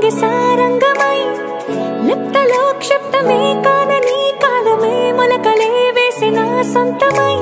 రంగి సారంగమై లిప్తలో క్షిప్తమే కానని కాలమే మొలకలే వేసిన సొంతమై.